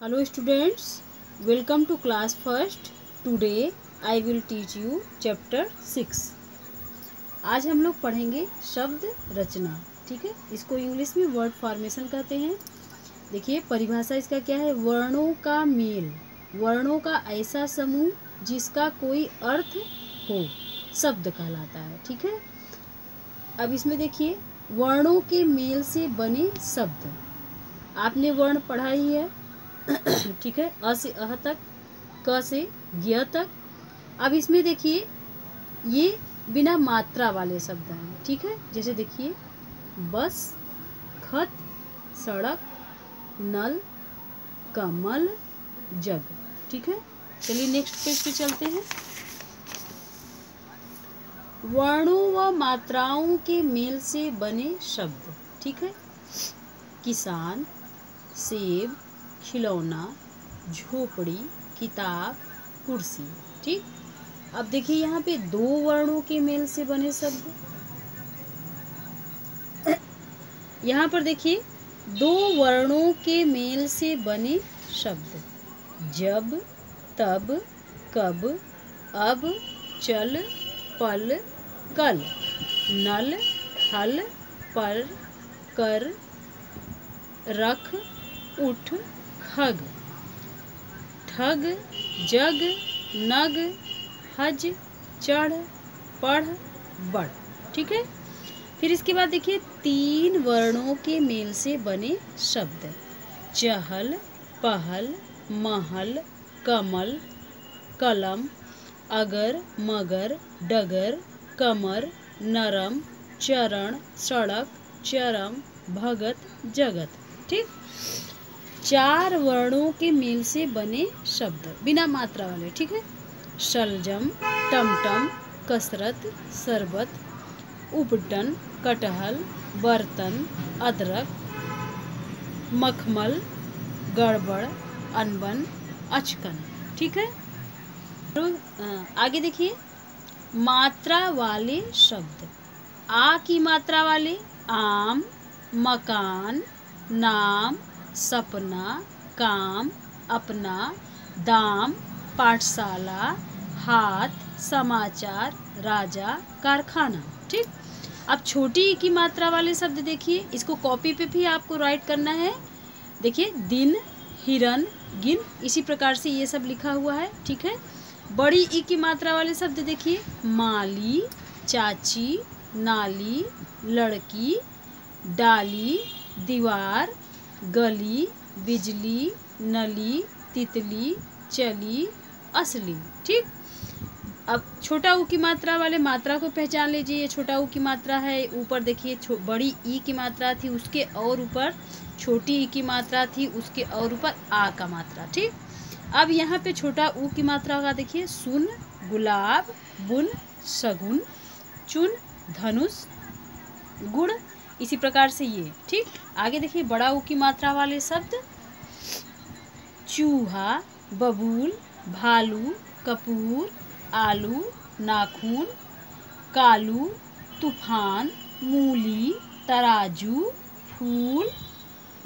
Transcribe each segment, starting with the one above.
Hello students welcome to class first today I will teach you chapter six आज हम लोग पढ़ेंगे शब्द रचना, ठीक है? इसको इंग्लिश में वर्ड फॉर्मेशन कहते हैं। देखिए, परिभाषा इसका क्या है? वर्णों का मेल, वर्णों का ऐसा समूह जिसका कोई अर्थ हो, शब्द कहलाता है, ठीक है? अब इसमें देखिए, वर्णों के मेल से बने शब्द। आपने वर्ण पढ़ा ही है। ठीक है? अ से अह तक, क से ज्ञ तक। अब इसमें देखिए, ये बिना मात्रा वाले शब्द हैं, ठीक है? जैसे देखिए, बस, खत, सड़क, नल, कमल, जग, ठीक है? चलिए नेक्स्ट पेज पे चलते हैं। वर्णों व मात्राओं के मेल से बने शब्द, ठीक है? किसान, सेब खिलौना, झोपड़ी, किताब, कुर्सी, ठीक? अब देखिए यहाँ पे दो वर्णों के मेल से बने शब्द। यहाँ पर देखिए, दो वर्णों के मेल से बने शब्द। जब, तब, कब, अब, चल, पल, कल। नल हल पर, कर, रख, उठ खग ठग, जग, नग, हज, चढ़, पढ़, बढ़। ठीक है? फिर इसके बाद देखिए, तीन वर्णों के मेल से बने शब्द। चहल, पहल, महल, कमल, कलम, अगर, मगर, डगर, कमर, नरम, चरण, सड़क, चरम, भगत, जगत। ठीक? चार वर्णों के मेल से बने शब्द, बिना मात्रा वाले, ठीक है? शलजम, टमटम, कसरत शरबत उपटन, कटहल, बर्तन, अदरक, मखमल, गड़बड़, अनबन, अचकन, ठीक है? तो आगे देखिए। मात्रा वाले शब्द। आ की मात्रा वाले? आम, मकान, नाम सपना, काम, अपना, दाम, पाठशाला, हाथ, समाचार, राजा, कारखाना, ठीक? अब छोटी ई की मात्रा वाले शब्द देखिए, इसको कॉपी पे भी आपको राइट करना है। देखिए, दिन, हिरन, गिन, इसी प्रकार से ये सब लिखा हुआ है, ठीक है? बड़ी ई की मात्रा वाले शब्द देखिए, माली, चाची, नाली, लड़की, डाली, दीवार गली, बिजली, नली, तितली, चली, असली, ठीक? अब छोटा ऊ की मात्रा वाले मात्रा को पहचान लीजिए। छोटा ऊ की मात्रा है, ऊपर देखिए बड़ी ई की मात्रा थी, उसके और ऊपर छोटी ई की मात्रा थी, उसके और ऊपर आ का मात्रा, ठीक? अब यहाँ पे छोटा ऊ की मात्रा का देखिए, सुन, गुलाब, बुन सगुन चुन, धनुष गुड़ इसी प्रकार से ये, ठीक? आगे देखिए, बड़ा ऊ की मात्रा वाले शब्द। चूहा, बबूल, भालू, कपूर, आलू, नाखून, कालू, तूफ़ान, मूली, तराजू, फूल।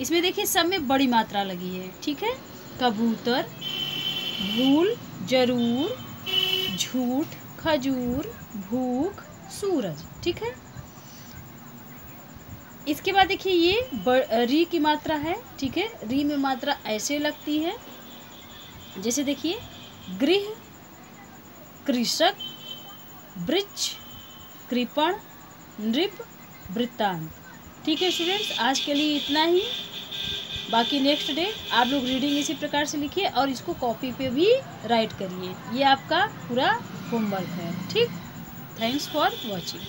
इसमें देखिए, सब में बड़ी मात्रा लगी है, ठीक है? कबूतर, भूल, ज़रूर, झूठ, खजूर, भूख, सूरज, ठीक है? इसके बाद देखिए ये री की मात्रा है, ठीक है? री में मात्रा ऐसे लगती है, जैसे देखिए, गृह, कृषक, वृक्ष, कृपण, नृप, वृत्तांत। ठीक है स्टूडेंट्स आज के लिए इतना ही। बाकी नेक्स्ट डे आप लोग रीडिंग इसी प्रकार से लिखिए और इसको कॉपी पे भी राइट करिए। ये आपका पूरा होमवर्क है, ठीक? Thanks for watching